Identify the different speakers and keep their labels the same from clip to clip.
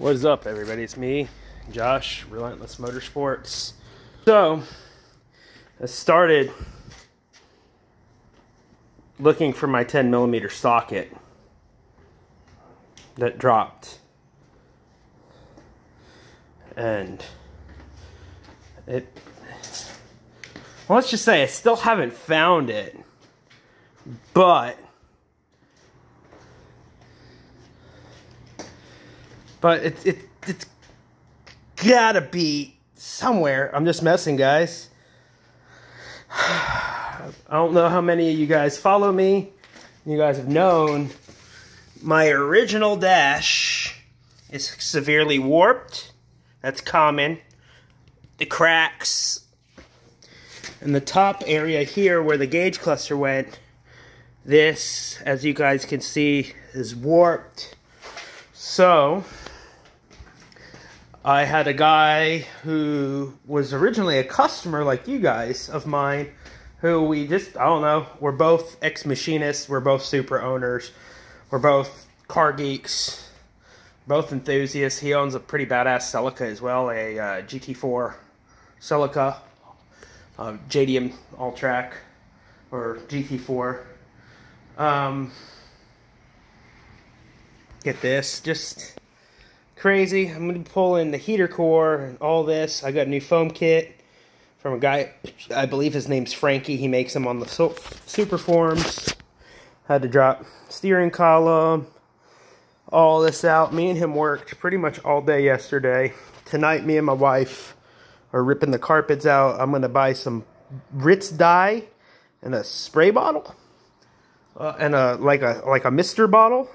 Speaker 1: What is up, everybody? It's me, Josh, Relentless Motorsports. So, I started looking for my 10 millimeter socket that dropped. And it, well, let's just say I still haven't found it, but but it's it, it's gotta be somewhere. I'm just messing, guys. I don't know how many of you guys follow me. You guys have known my original dash is severely warped. That's common. The cracks in the top area here where the gauge cluster went, this, as you guys can see, is warped. So, I had a guy who was originally a customer like you guys of mine who we just, I don't know, we're both ex machinists, we're both Supra owners, we're both car geeks, both enthusiasts. He owns a pretty badass Celica as well, a uh, GT4 Celica, uh, JDM All-Trac, or GT4. Um, get this, just crazy. I'm going to pull in the heater core and all this. I got a new foam kit from a guy, I believe his name's Frankie. He makes them on the Supra forms. Had to drop steering column, all this out. Me and him worked pretty much all day yesterday. Tonight, me and my wife are ripping the carpets out. I'm going to buy some Rit dye and a spray bottle. Uh, and a like a like a mister bottle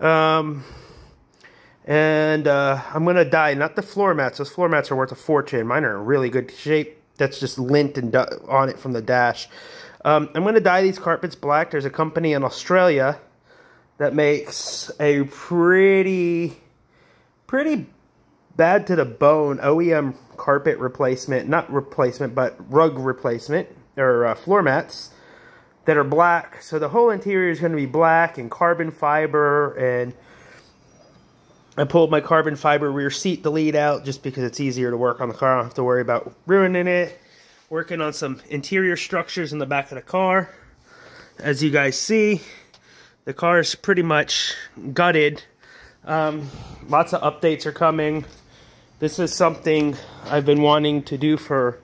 Speaker 1: um and uh, I'm going to dye, not the floor mats. Those floor mats are worth a fortune. Mine are in really good shape. That's just lint and on it from the dash. Um, I'm going to dye these carpets black. There's a company in Australia that makes a pretty, pretty bad to the bone OEM carpet replacement. Not replacement, but rug replacement, or uh, floor mats that are black. So the whole interior is going to be black and carbon fiber and I pulled my carbon fiber rear seat delete out just because it's easier to work on the car. I don't have to worry about ruining it. Working on some interior structures in the back of the car. As you guys see, the car is pretty much gutted. Um, lots of updates are coming. This is something I've been wanting to do for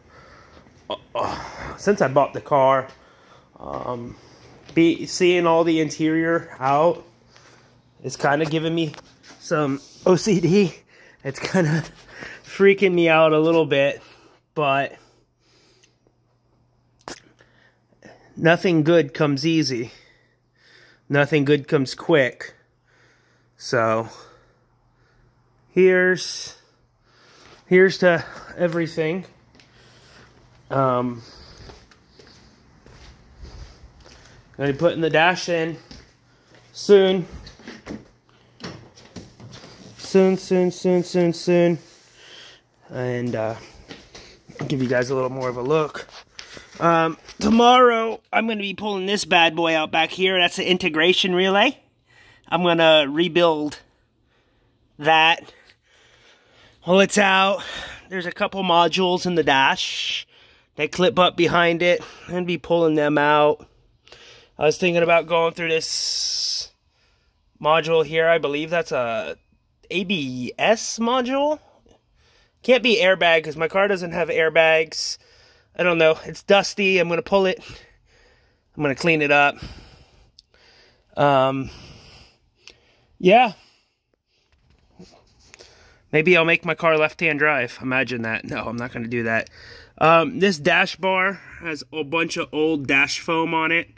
Speaker 1: uh, since I bought the car. Um, be seeing all the interior out is kind of giving me some OCD. It's kind of freaking me out a little bit, but nothing good comes easy. Nothing good comes quick. So here's here's to everything. Um, gonna be putting the dash in soon soon, soon, soon, soon, soon. And uh, give you guys a little more of a look. Um, tomorrow, I'm going to be pulling this bad boy out back here. That's the integration relay. I'm going to rebuild that. Well, it's out. There's a couple modules in the dash. They clip up behind it. and be pulling them out. I was thinking about going through this module here. I believe that's a ABS module. Can't be airbag because my car doesn't have airbags. I don't know. It's dusty. I'm to pull it. I'm to clean it up. Um, yeah. Maybe I'll make my car left-hand drive. Imagine that. No, I'm not to do that. Um, this dash bar has a bunch of old dash foam on it.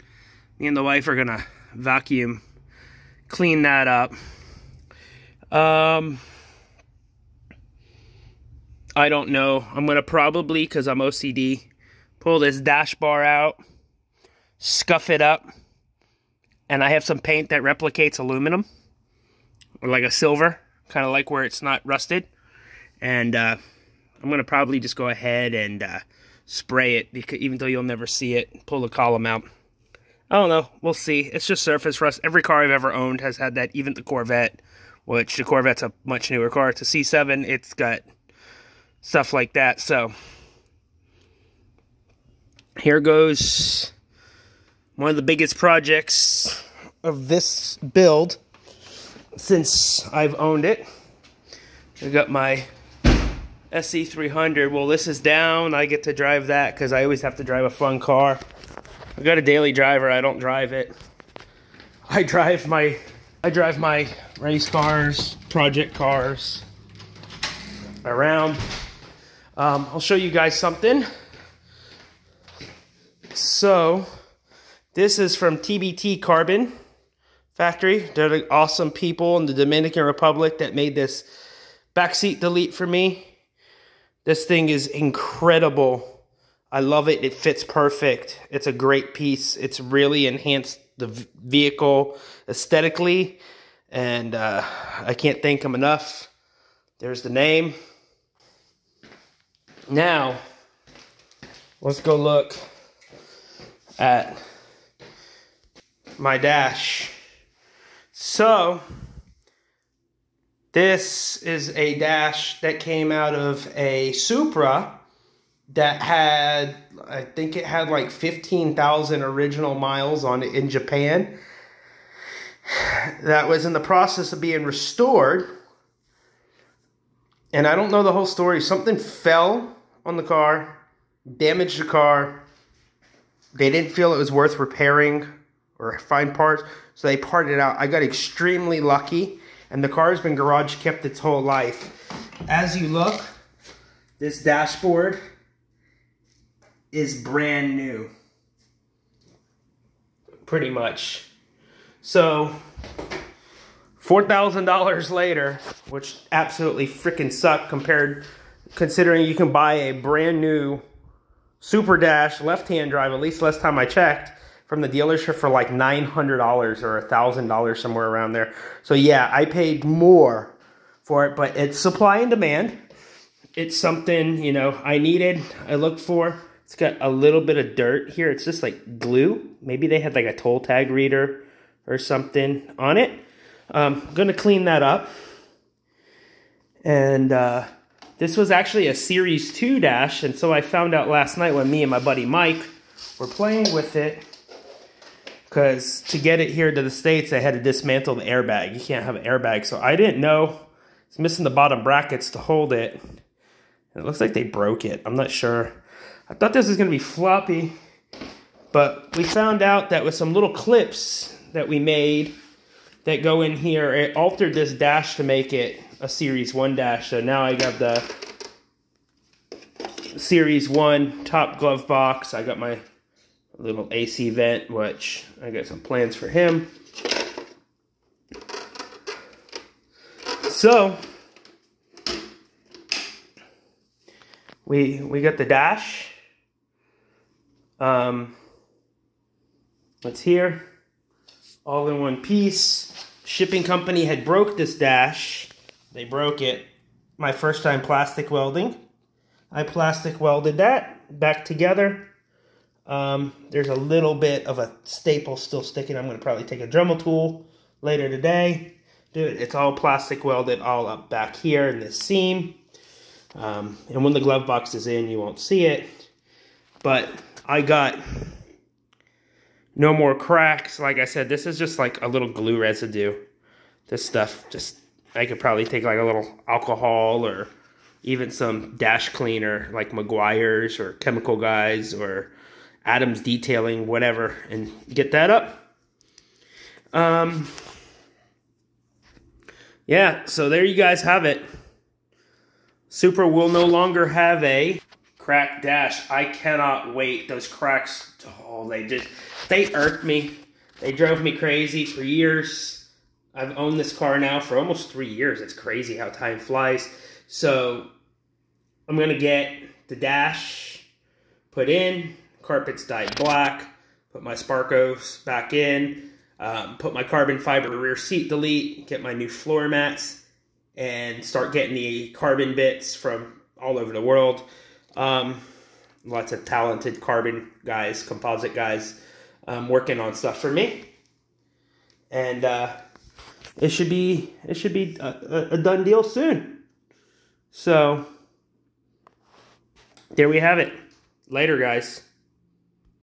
Speaker 1: Me and the wife are to vacuum clean that up. Um, I don't know. I'm going to probably, because I'm OCD, pull this dash bar out, scuff it up, and I have some paint that replicates aluminum, or like a silver, kind of like where it's not rusted. And uh, I'm going to probably just go ahead and uh, spray it, because, even though you'll never see it, pull the column out. I don't know. We'll see. It's just surface rust. Every car I've ever owned has had that, even the Corvette which the Corvette's a much newer car. It's a C7. It's got stuff like that. So here goes one of the biggest projects of this build since I've owned it. I got my SC300. Well, this is down. I get to drive that because I always have to drive a fun car. I got a daily driver. I don't drive it. I drive my I drive my race cars, project cars around. Um, I'll show you guys something. So, this is from TBT Carbon Factory. They're the awesome people in the Dominican Republic that made this backseat delete for me. This thing is incredible. I love it. It fits perfect. It's a great piece. It's really enhanced the vehicle aesthetically. And uh, I can't thank them enough. There's the name. Now, let's go look at my dash. So, this is a dash that came out of a Supra that had, I think it had like 15,000 original miles on it in Japan. That was in the process of being restored. And I don't know the whole story. Something fell on the car, damaged the car. They didn't feel it was worth repairing or find parts, so they parted out. I got extremely lucky and the car has been garage kept its whole life. As you look, this dashboard is brand new. Pretty much. So, $4,000 later, which absolutely freaking sucked compared, considering you can buy a brand new Supra Dash left-hand drive, at least last time I checked, from the dealership for like $900 or $1,000 somewhere around there. So yeah, I paid more for it, but it's supply and demand. It's something, you know, I needed, I looked for. It's got a little bit of dirt here. It's just like glue. Maybe they had like a toll tag reader or something on it. Um, I'm going to clean that up. And uh, this was actually a Series 2 dash. And so I found out last night when me and my buddy Mike were playing with it because to get it here to the States, they had to dismantle the airbag. You can't have an airbag. So I didn't know. It's missing the bottom brackets to hold it. It looks like they broke it. I'm not sure. I thought this was going to be floppy. But we found out that with some little clips that we made that go in here, it altered this dash to make it a Series 1 dash. So now I got the Series 1 top glove box. I got my little AC vent, which I got some plans for him. So, we we got the dash. Um, here, all in one piece. Shipping company had broke this dash. They broke it. My first time plastic welding. I plastic welded that back together. Um, there's a little bit of a staple still sticking. I'm going to probably take a Dremel tool later today. It. It's all plastic welded all up back here in this seam. Um, and when the glove box is in, you won't see it. But I got no more cracks. Like I said, this is just like a little glue residue. This stuff just, I could probably take like a little alcohol or even some dash cleaner like Meguiar's or Chemical Guys or Adams Detailing, whatever, and get that up. Um, yeah, so there you guys have it. Supra will no longer have a crack dash. I cannot wait. Those cracks, oh, they just, they irked me. They drove me crazy for years. I've owned this car now for almost three years. It's crazy how time flies. So I'm going to get the dash put in, carpets dyed black, put my Sparcos back in, um, put my carbon fiber rear seat delete, get my new floor mats, and start getting the carbon bits from all over the world. Um, lots of talented carbon guys, composite guys, um, working on stuff for me. And uh, it should be it should be a, a done deal soon. So there we have it. Later, guys.